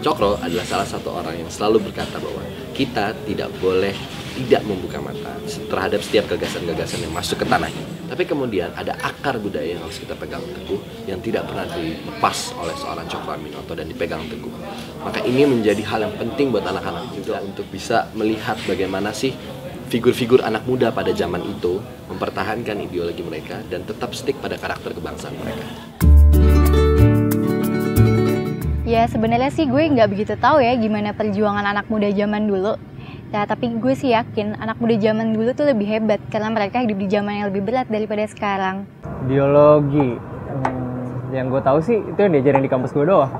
adalah salah satu orang yang selalu berkata bahwa kita tidak boleh tidak membuka mata terhadap setiap gagasan-gagasan yang masuk ke tanah ini. Tapi kemudian ada akar budaya yang harus kita pegang teguh yang tidak pernah dilepas oleh seorang Cokro Aminoto dan dipegang teguh. Maka ini menjadi hal yang penting buat anak-anak juga untuk bisa melihat bagaimana sih figur-figur anak muda pada zaman itu mempertahankan ideologi mereka dan tetap stick pada karakter kebangsaan mereka. Ya sebenarnya sih gue nggak begitu tahu ya gimana perjuangan anak muda zaman dulu. Ya tapi gue sih yakin anak muda zaman dulu tuh lebih hebat karena mereka hidup di zaman yang lebih berat daripada sekarang. Biologi. Hmm, yang gue tahu sih itu yang diajarin di kampus gue doang.